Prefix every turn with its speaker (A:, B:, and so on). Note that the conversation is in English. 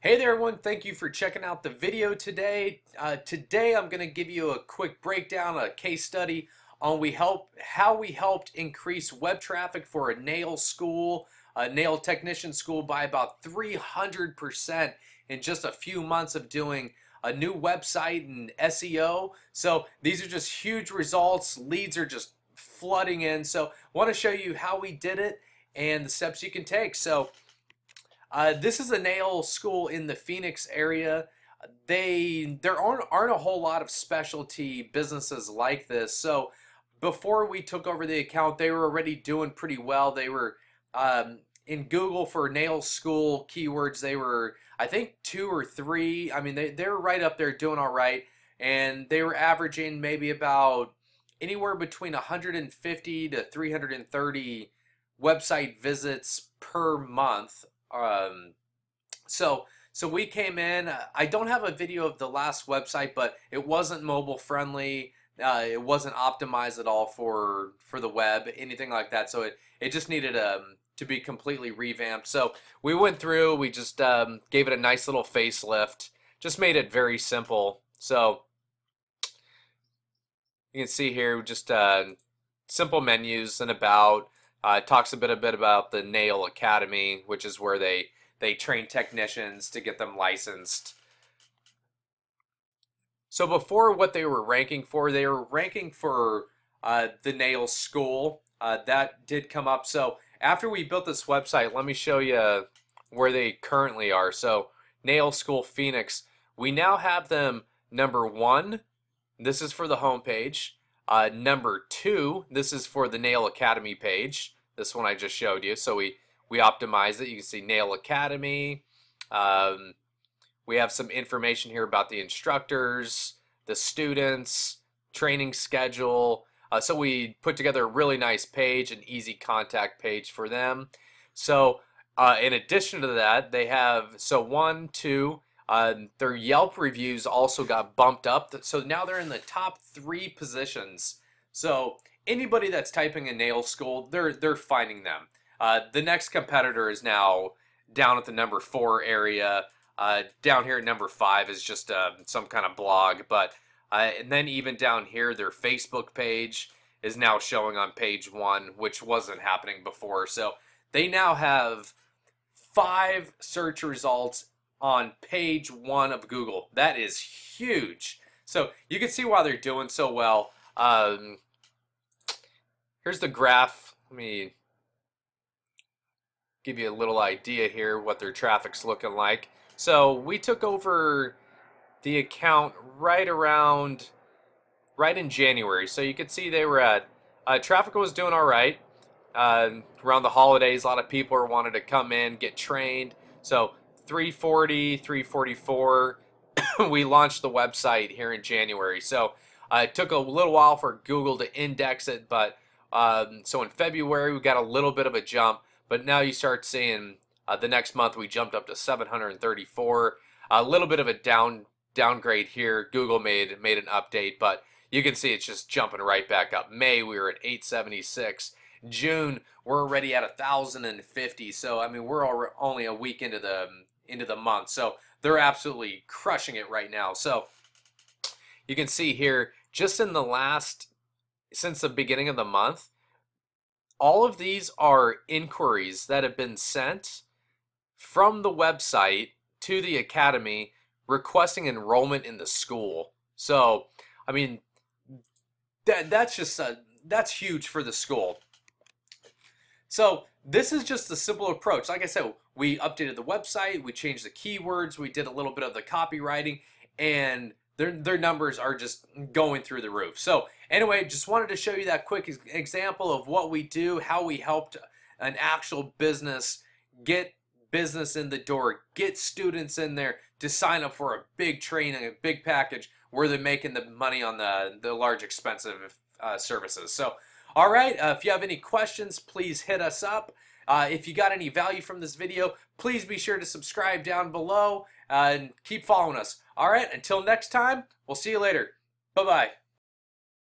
A: Hey there everyone, thank you for checking out the video today. Uh, today I'm going to give you a quick breakdown, a case study on we help how we helped increase web traffic for a nail school, a nail technician school by about 300% in just a few months of doing a new website and SEO. So these are just huge results. Leads are just flooding in. So I want to show you how we did it and the steps you can take. So uh, this is a nail school in the Phoenix area. They there aren't aren't a whole lot of specialty businesses like this. So before we took over the account, they were already doing pretty well. They were um, in Google for nail school keywords. They were I think two or three. I mean they they were right up there doing all right, and they were averaging maybe about anywhere between 150 to 330 website visits per month um, so so we came in. I don't have a video of the last website, but it wasn't mobile friendly. Uh, it wasn't optimized at all for for the web, anything like that. So it it just needed um, to be completely revamped. So we went through. We just um, gave it a nice little facelift. Just made it very simple. So you can see here just uh, simple menus and about. Uh, talks a bit a bit about the Nail Academy, which is where they they train technicians to get them licensed. So before what they were ranking for, they were ranking for uh, the nail school. Uh, that did come up. So after we built this website, let me show you where they currently are. So Nail School Phoenix, we now have them number one. This is for the homepage. Uh, number two, this is for the Nail Academy page. This one I just showed you. So we, we optimize it. You can see Nail Academy. Um, we have some information here about the instructors, the students, training schedule. Uh, so we put together a really nice page, an easy contact page for them. So uh, in addition to that, they have, so one, two, uh, their Yelp reviews also got bumped up. So now they're in the top three positions. So anybody that's typing a nail school, they're they're finding them. Uh, the next competitor is now down at the number four area. Uh, down here at number five is just uh, some kind of blog, but uh, and then even down here, their Facebook page is now showing on page one, which wasn't happening before. So they now have five search results on page one of Google. That is huge. So you can see why they're doing so well. Um, here's the graph. Let me give you a little idea here what their traffic's looking like. So we took over the account right around, right in January. So you can see they were at, uh, traffic was doing all right. Uh, around the holidays, a lot of people wanted to come in, get trained. So 340, 344. we launched the website here in January. So uh, it took a little while for Google to index it, but um, so in February we got a little bit of a jump, but now you start seeing uh, the next month we jumped up to 734. A little bit of a down downgrade here. Google made made an update, but you can see it's just jumping right back up. May we were at 876. June we're already at 1,050. So I mean we're only a week into the into the month. So they're absolutely crushing it right now. So you can see here, just in the last, since the beginning of the month, all of these are inquiries that have been sent from the website to the academy requesting enrollment in the school. So, I mean, that that's just a, that's huge for the school. So this is just a simple approach. Like I said, we updated the website, we changed the keywords, we did a little bit of the copywriting, and their, their numbers are just going through the roof. So anyway, just wanted to show you that quick example of what we do, how we helped an actual business get business in the door, get students in there to sign up for a big training, a big package where they're making the money on the, the large expensive uh, services. So, all right, uh, if you have any questions, please hit us up. Uh, if you got any value from this video, please be sure to subscribe down below uh, and keep following us. All right, until next time, we'll see you later. Bye-bye.